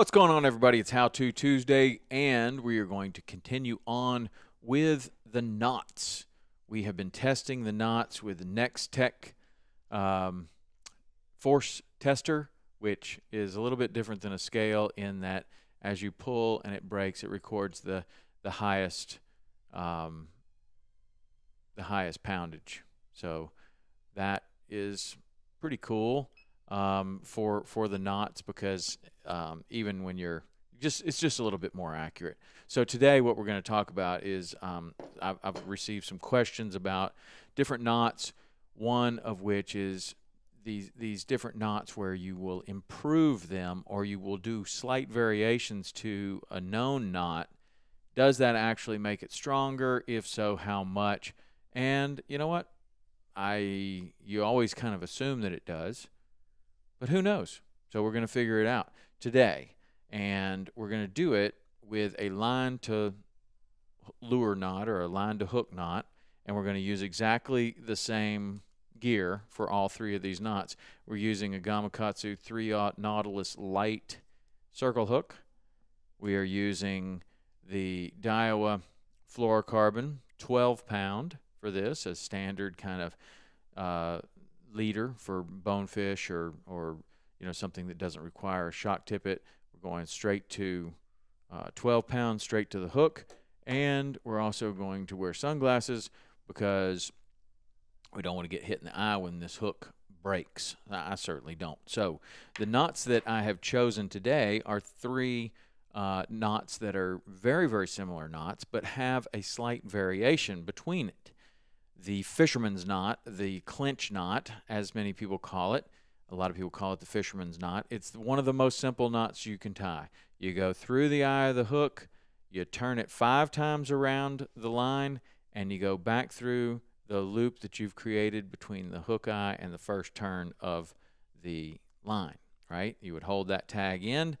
What's going on, everybody? It's How To Tuesday, and we are going to continue on with the knots. We have been testing the knots with the Next Tech um, Force Tester, which is a little bit different than a scale in that as you pull and it breaks, it records the the highest um, the highest poundage. So that is pretty cool um, for for the knots because um, even when you're just it's just a little bit more accurate. So today, what we're going to talk about is um, I've, I've, received some questions about different knots. One of which is these these different knots where you will improve them or you will do slight variations to a known knot. Does that actually make it stronger? If so, how much? And you know what? I you always kind of assume that it does, but who knows? So we're going to figure it out today, and we're going to do it with a line to lure knot or a line to hook knot, and we're going to use exactly the same gear for all three of these knots. We're using a Gamakatsu 3-aught Nautilus Light circle hook. We are using the Daiwa fluorocarbon 12 pound for this, a standard kind of uh, leader for bonefish or, or you know something that doesn't require a shock tippet. We're going straight to uh, 12 pounds straight to the hook, and we're also going to wear sunglasses because we don't want to get hit in the eye when this hook breaks. I certainly don't. So the knots that I have chosen today are three uh, knots that are very, very similar knots, but have a slight variation between it. The fisherman's knot, the clinch knot, as many people call it, a lot of people call it the fisherman's knot. It's one of the most simple knots you can tie. You go through the eye of the hook, you turn it five times around the line, and you go back through the loop that you've created between the hook eye and the first turn of the line, right? You would hold that tag in,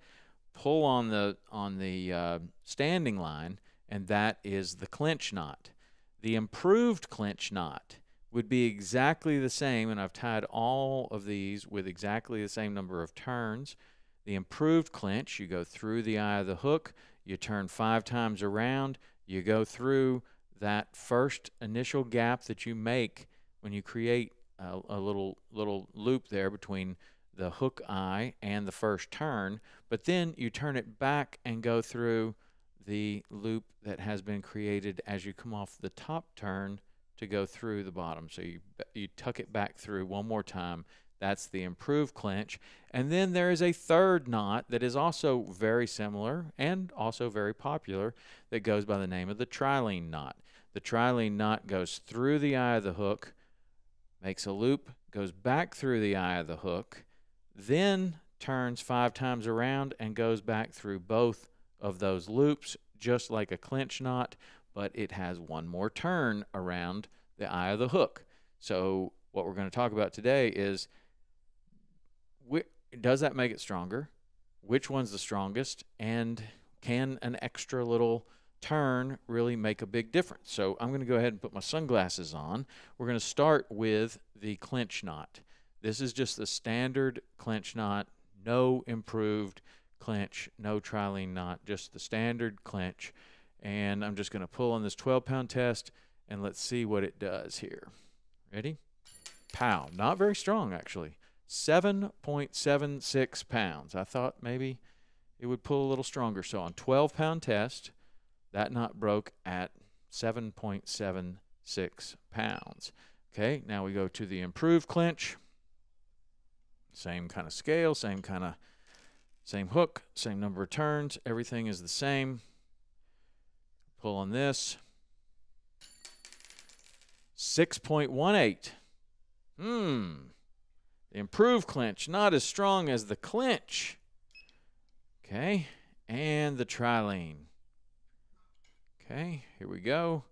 pull on the on the uh, standing line, and that is the clinch knot. The improved clinch knot would be exactly the same, and I've tied all of these with exactly the same number of turns. The improved clinch, you go through the eye of the hook, you turn five times around, you go through that first initial gap that you make when you create a, a, little little loop there between the hook eye and the first turn, but then you turn it back and go through the loop that has been created as you come off the top turn to go through the bottom. So you you tuck it back through one more time. That's the improved clinch. And then there is a third knot that is also very similar and also very popular that goes by the name of the trilene knot. The trilene knot goes through the eye of the hook, makes a loop, goes back through the eye of the hook, then turns five times around and goes back through both of those loops, just like a clinch knot, but it has one more turn around the eye of the hook. So, what we're going to talk about today is does that make it stronger? Which one's the strongest? And can an extra little turn really make a big difference. So I'm going to go ahead and put my sunglasses on. We're going to start with the clinch knot. This is just the standard clinch knot, no improved clinch, no trilene knot, just the standard clinch. And I'm just going to pull on this 12 pound test and let's see what it does here. Ready? Pow. Not very strong, actually. 7.76 pounds. I thought maybe it would pull a little stronger. So on 12 pound test, that knot broke at 7.76 pounds. Okay, now we go to the improved clinch. Same kind of scale, same kind of same hook, same number of turns. Everything is the same. Pull on this. 6.18. Hmm. The improved clinch, not as strong as the clinch. Okay. And the trilene. Okay, here we go.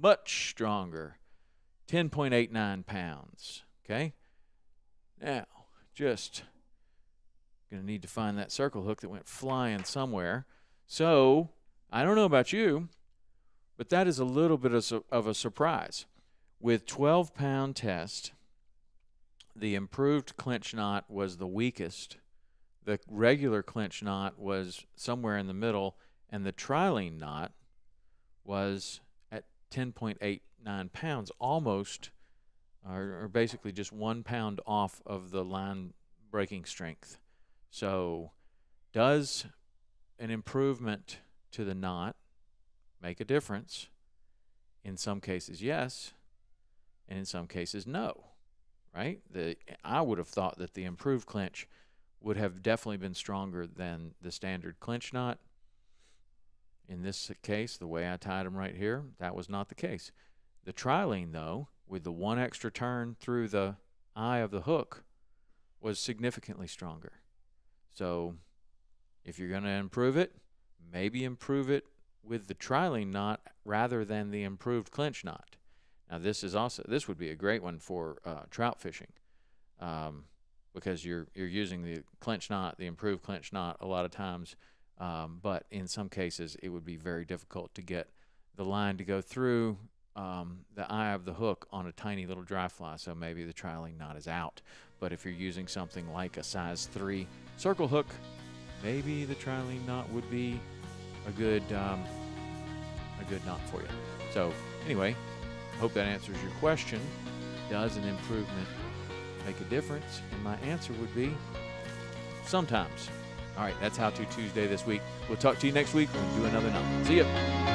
Much stronger. 10.89 pounds. Okay. Now, just going to need to find that circle hook that went flying somewhere. So, I don't know about you, but that is a little bit of, of a surprise. With 12 pound test, the improved clinch knot was the weakest. The regular clinch knot was somewhere in the middle, and the trilene knot was at 10.89 pounds, almost, or, or basically just one pound off of the line breaking strength. So, does an improvement to the knot make a difference? In some cases, yes, and in some cases, no. Right? The I would have thought that the improved clinch would have definitely been stronger than the standard clinch knot. In this case, the way I tied them right here, that was not the case. The trilene, though, with the one extra turn through the eye of the hook, was significantly stronger. So, if you're going to improve it, maybe improve it with the trilene knot rather than the improved clinch knot. Now, this is also this would be a great one for uh, trout fishing, um, because you're you're using the clinch knot, the improved clinch knot, a lot of times. Um, but in some cases, it would be very difficult to get the line to go through um, the eye of the hook on a tiny little dry fly. So maybe the trilene knot is out. But if you're using something like a size three circle hook, maybe the trilene knot would be a good um, a good knot for you. So anyway, hope that answers your question. Does an improvement make a difference? And my answer would be sometimes. All right, that's How To Tuesday this week. We'll talk to you next week when we do another knot. See ya.